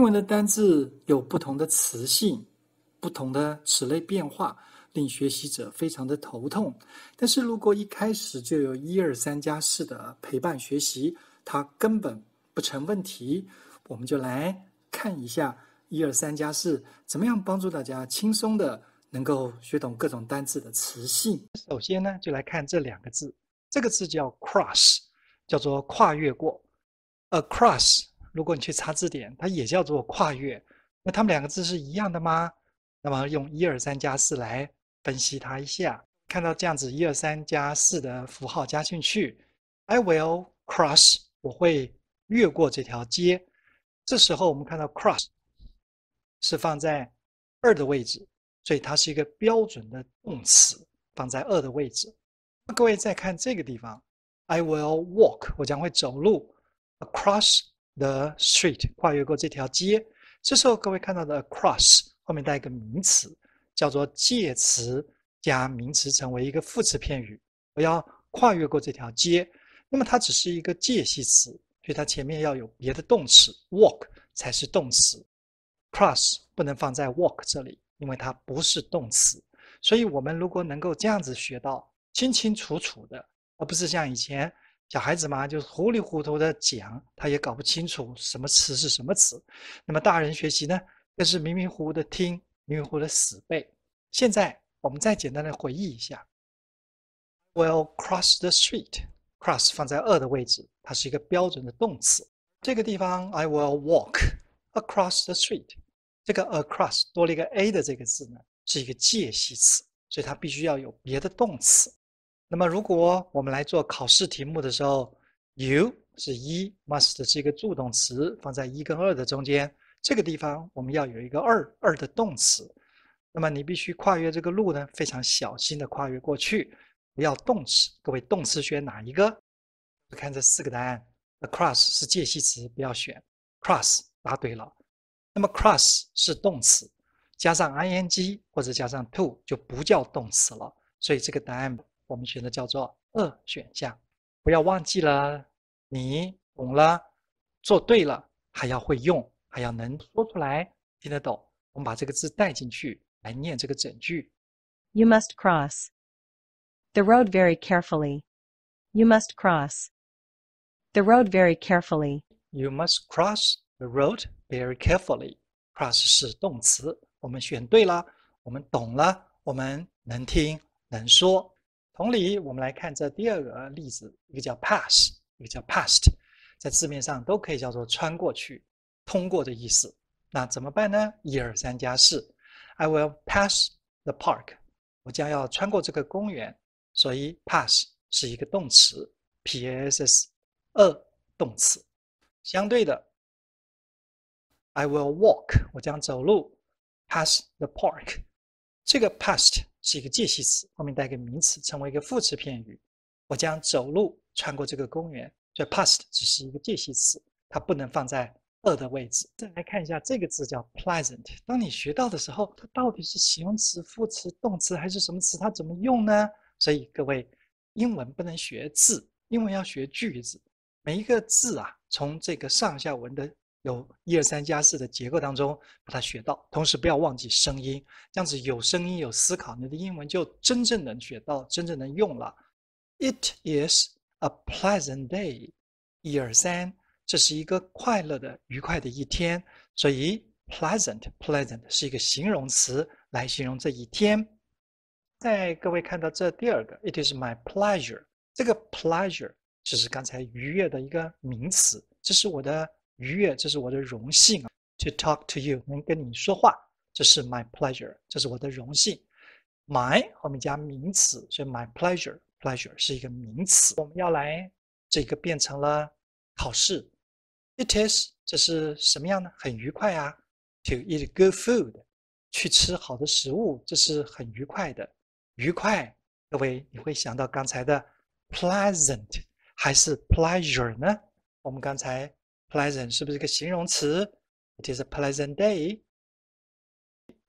英文的单字有不同的词性，不同的词类变化，令学习者非常的头痛。但是如果一开始就有一二三加四的陪伴学习，它根本不成问题。我们就来看一下一二三加四怎么样帮助大家轻松的能够学懂各种单字的词性。首先呢，就来看这两个字，这个字叫 cross，叫做跨越过，across。如果你去查字典，它也叫做跨越。那它们两个字是一样的吗？那么用一二三加四来分析它一下。看到这样子一二三加四的符号加进去，I will cross，我会越过这条街。这时候我们看到 cross 是放在二的位置，所以它是一个标准的动词，放在二的位置。各位再看这个地方，I will walk，我将会走路 across。The street 跨越过这条街，这时候各位看到的 across 后面带一个名词，叫做介词加名词成为一个副词片语。我要跨越过这条街，那么它只是一个介系词，所以它前面要有别的动词，walk 才是动词，cross 不能放在 walk 这里，因为它不是动词。所以我们如果能够这样子学到清清楚楚的，而不是像以前。小孩子嘛，就糊里糊涂的讲，他也搞不清楚什么词是什么词。那么大人学习呢，更是迷迷糊糊的听，迷迷糊糊的死背。现在我们再简单的回忆一下，will cross the street，cross 放在二的位置，它是一个标准的动词。这个地方，I will walk across the street，这个 across 多了一个 a 的这个字呢，是一个介系词，所以它必须要有别的动词。那么，如果我们来做考试题目的时候，you 是一，must 是一个助动词，放在一跟二的中间，这个地方我们要有一个二二的动词。那么你必须跨越这个路呢，非常小心的跨越过去，不要动词。各位，动词选哪一个？看这四个答案，across 是介系词，不要选 cross，答对了。那么 cross 是动词，加上 ing 或者加上 to 就不叫动词了，所以这个答案。我们选的叫做二选项，不要忘记了，你懂了，做对了，还要会用，还要能说出来，听得懂。我们把这个字带进去，来念这个整句。You must cross the road very carefully. You must cross the road very carefully. You must cross the road very carefully. Cross 是动词，我们选对了，我们懂了，我们能听能说。同理，我们来看这第二个例子，一个叫 pass，一个叫 past，在字面上都可以叫做穿过去、通过的意思。那怎么办呢？一二三加四，I will pass the park，我将要穿过这个公园。所以 pass 是一个动词，P-A-S-S 二动词。相对的，I will walk，我将走路，pass the park。这个 past 是一个介系词，后面带一个名词，成为一个副词片语。我将走路穿过这个公园，所以 past 只是一个介系词，它不能放在二的位置。再来看一下这个字叫 pleasant。当你学到的时候，它到底是形容词、副词、动词还是什么词？它怎么用呢？所以各位，英文不能学字，英文要学句子。每一个字啊，从这个上下文的。有一二三加四的结构当中把它学到，同时不要忘记声音，这样子有声音有思考，你的英文就真正能学到，真正能用了。It is a pleasant day。一二三，这是一个快乐的、愉快的一天。所以 pleasant，pleasant 是一个形容词来形容这一天。在各位看到这第二个，It is my pleasure。这个 pleasure 就是刚才愉悦的一个名词，这是我的。愉悦，这是我的荣幸啊！To talk to you，能跟你说话，这是 my pleasure，这是我的荣幸。My 后面加名词，所以 my pleasure，pleasure 是一个名词。我们要来这个变成了考试。It is，这是什么样呢？很愉快啊！To eat good food，去吃好的食物，这是很愉快的。愉快，各位你会想到刚才的 pleasant 还是 pleasure 呢？我们刚才。Pleasant 是不是一个形容词？It is a pleasant day.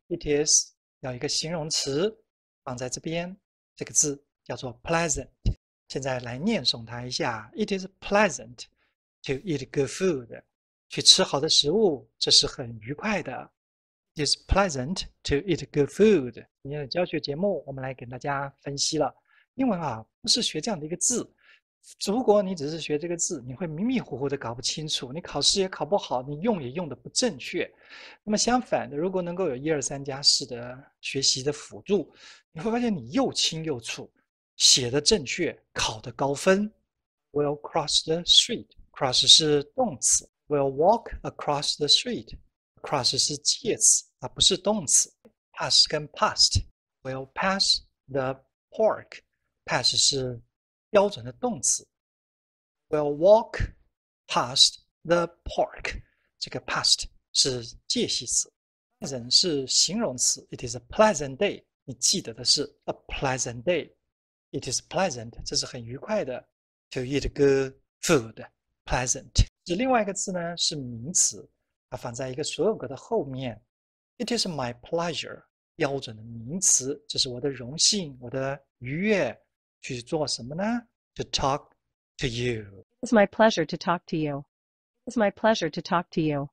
It is 要一个形容词放在这边，这个字叫做 pleasant。现在来念诵它一下：It is pleasant to eat good food. 去吃好的食物，这是很愉快的。It is pleasant to eat good food。今天的教学节目，我们来给大家分析了。英文啊，不是学这样的一个字。如果你只是学这个字，你会迷迷糊糊的搞不清楚，你考试也考不好，你用也用的不正确。那么相反的，如果能够有一二三加四的学习的辅助，你会发现你又清又楚，写的正确，考的高分。Will cross the street。Cross 是动词。Will walk across the street。Cross 是介词，而不是动词。Pass 跟 past。Will pass the park。Pass 是标准的动词。Will walk past the park。这个 past 是介系词。Pleasant 是形容词。It is a pleasant day。你记得的是 a pleasant day。It is pleasant。这是很愉快的。To eat good food。Pleasant。这另外一个字呢是名词。它放在一个所有格的后面。It is my pleasure，标准的名词，这是我的荣幸，我的愉悦。去做什么呢？To talk to you。It's my pleasure to talk to you. It's my pleasure to talk to you.